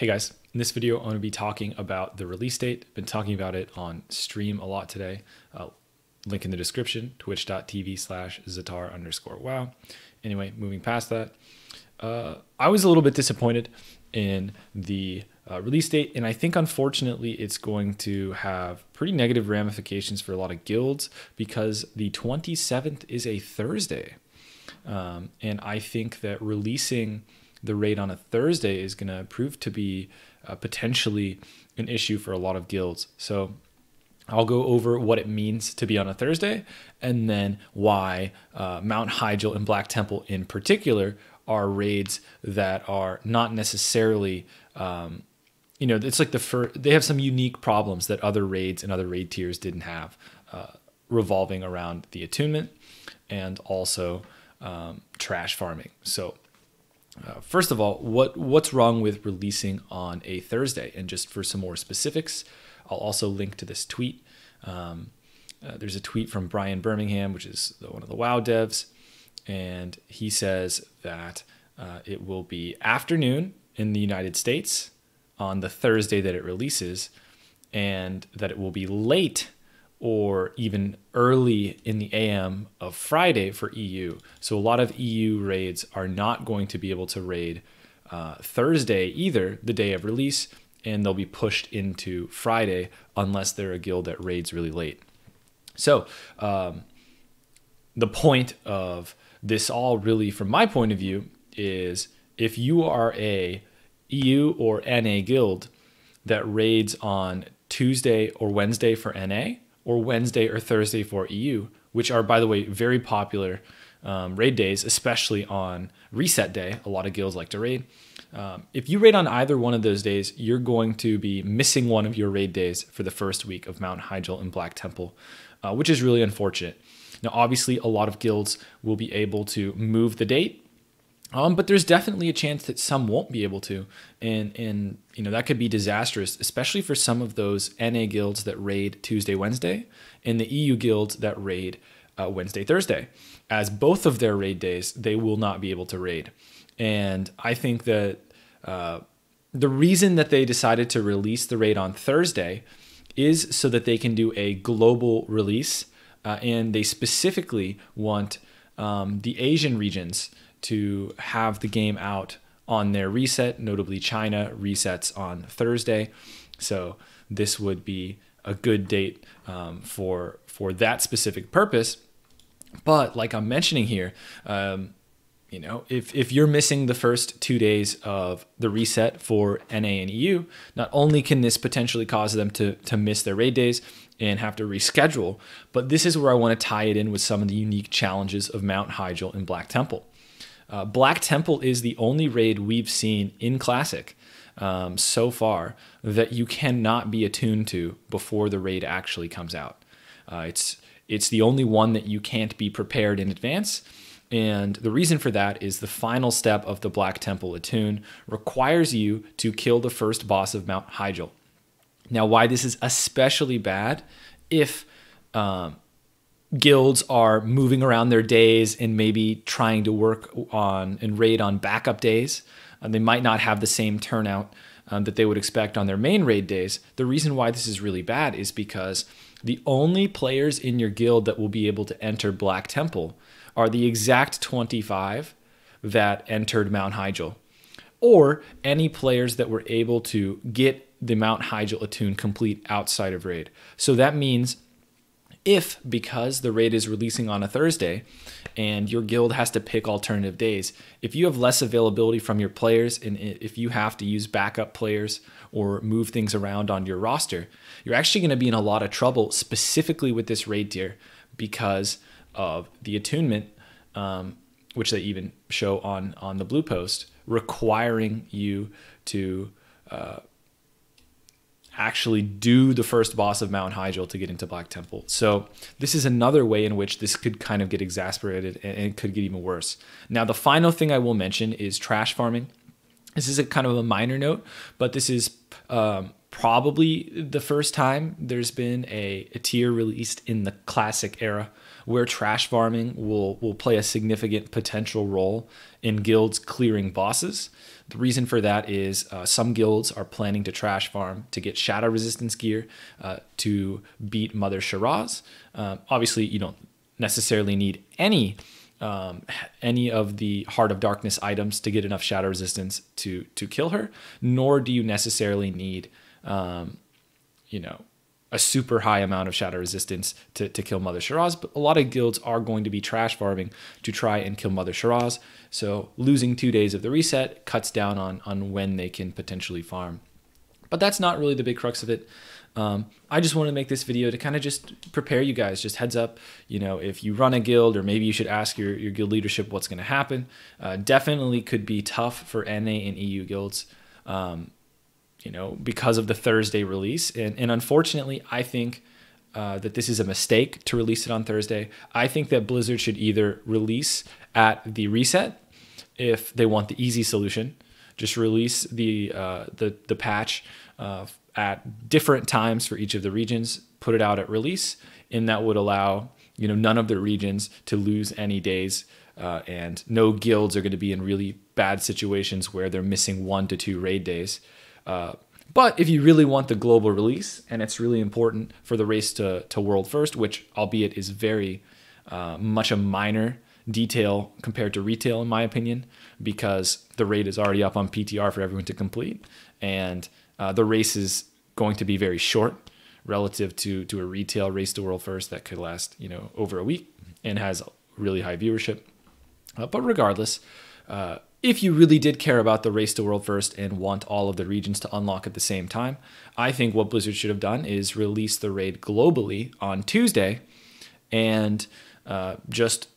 Hey guys, in this video, I'm going to be talking about the release date. Been talking about it on stream a lot today. Uh, link in the description, twitch.tv slash zatar underscore wow. Anyway, moving past that, uh, I was a little bit disappointed in the uh, release date, and I think unfortunately it's going to have pretty negative ramifications for a lot of guilds because the 27th is a Thursday. Um, and I think that releasing the raid on a Thursday is going to prove to be uh, potentially an issue for a lot of guilds. So I'll go over what it means to be on a Thursday and then why uh, Mount Hyjal and Black Temple in particular are raids that are not necessarily. Um, you know, it's like the first, they have some unique problems that other raids and other raid tiers didn't have, uh, revolving around the attunement and also um, trash farming. So uh, first of all, what what's wrong with releasing on a Thursday? And just for some more specifics, I'll also link to this tweet. Um, uh, there's a tweet from Brian Birmingham, which is the, one of the WoW devs, and he says that uh, it will be afternoon in the United States on the Thursday that it releases, and that it will be late or even early in the AM of Friday for EU. So a lot of EU raids are not going to be able to raid uh, Thursday either, the day of release, and they'll be pushed into Friday unless they're a guild that raids really late. So um, the point of this all really, from my point of view, is if you are a EU or NA guild that raids on Tuesday or Wednesday for NA, or Wednesday or Thursday for EU, which are, by the way, very popular um, raid days, especially on reset day. A lot of guilds like to raid. Um, if you raid on either one of those days, you're going to be missing one of your raid days for the first week of Mount Hyjal and Black Temple, uh, which is really unfortunate. Now, obviously, a lot of guilds will be able to move the date um, but there's definitely a chance that some won't be able to, and and you know that could be disastrous, especially for some of those NA guilds that raid Tuesday, Wednesday, and the EU guilds that raid uh, Wednesday, Thursday. As both of their raid days, they will not be able to raid, and I think that uh, the reason that they decided to release the raid on Thursday is so that they can do a global release, uh, and they specifically want um, the Asian regions to have the game out on their reset. Notably, China resets on Thursday, so this would be a good date um, for for that specific purpose. But like I'm mentioning here, um, you know, if if you're missing the first two days of the reset for NA and EU, not only can this potentially cause them to to miss their raid days and have to reschedule, but this is where I want to tie it in with some of the unique challenges of Mount Hyjal and Black Temple. Uh, Black Temple is the only raid we've seen in Classic um, so far that you cannot be attuned to before the raid actually comes out. Uh, it's it's the only one that you can't be prepared in advance. And the reason for that is the final step of the Black Temple attune requires you to kill the first boss of Mount Hyjal. Now, why this is especially bad if um, guilds are moving around their days and maybe trying to work on and raid on backup days. Uh, they might not have the same turnout um, that they would expect on their main raid days. The reason why this is really bad is because the only players in your guild that will be able to enter Black Temple are the exact 25 that entered Mount Hyjal, or any players that were able to get the Mount Hyjal attune complete outside of raid. So that means if because the raid is releasing on a Thursday and your guild has to pick alternative days, if you have less availability from your players and if you have to use backup players or move things around on your roster, you're actually going to be in a lot of trouble specifically with this raid tier because of the attunement, um, which they even show on on the blue post, requiring you to uh, actually do the first boss of Mount Hyjal to get into Black Temple. So this is another way in which this could kind of get exasperated and it could get even worse. Now, the final thing I will mention is trash farming. This is a kind of a minor note, but this is um, probably the first time there's been a, a tier released in the classic era where trash farming will will play a significant potential role in guilds clearing bosses. The reason for that is uh, some guilds are planning to trash farm to get shadow resistance gear uh, to beat Mother Shahraz. Um, obviously, you don't necessarily need any um, any of the Heart of Darkness items to get enough shadow resistance to to kill her, nor do you necessarily need, um, you know, a super high amount of shadow resistance to, to kill Mother Shahraz, But a lot of guilds are going to be trash farming to try and kill Mother Shahraz. So losing two days of the reset cuts down on on when they can potentially farm. But that's not really the big crux of it. Um, I just wanted to make this video to kind of just prepare you guys, just heads up, you know, if you run a guild or maybe you should ask your, your guild leadership what's going to happen. Uh, definitely could be tough for NA and EU guilds, um, you know, because of the Thursday release. And, and unfortunately, I think uh, that this is a mistake to release it on Thursday. I think that Blizzard should either release at the reset if they want the easy solution, just release the uh, the the patch uh, at different times for each of the regions, put it out at release, and that would allow you know none of the regions to lose any days, uh, and no guilds are going to be in really bad situations where they're missing one to two raid days. Uh, but if you really want the global release, and it's really important for the race to, to world first, which albeit is very uh, much a minor detail compared to retail, in my opinion, because the raid is already up on PTR for everyone to complete, and uh, the race is going to be very short relative to to a retail race to world first that could last you know over a week and has really high viewership. Uh, but regardless, uh, if you really did care about the race to world first and want all of the regions to unlock at the same time, I think what Blizzard should have done is release the raid globally on Tuesday and uh, just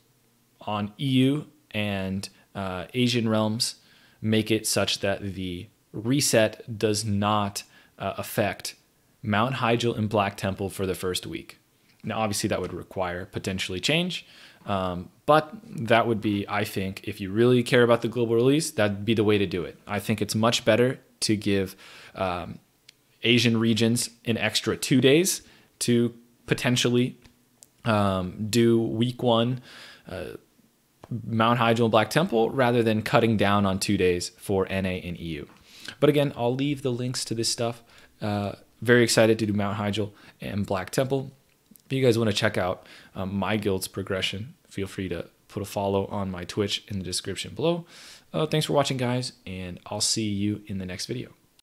on EU and uh, Asian realms make it such that the reset does not uh, affect Mount Hyjal and Black Temple for the first week. Now, obviously, that would require potentially change, um, but that would be, I think, if you really care about the global release, that'd be the way to do it. I think it's much better to give um, Asian regions an extra two days to potentially um, do week one. Uh, Mount Hyjal and Black Temple rather than cutting down on two days for NA and EU. But again, I'll leave the links to this stuff. Uh, very excited to do Mount Hyjal and Black Temple. If you guys want to check out um, my guild's progression, feel free to put a follow on my Twitch in the description below. Uh, thanks for watching, guys, and I'll see you in the next video.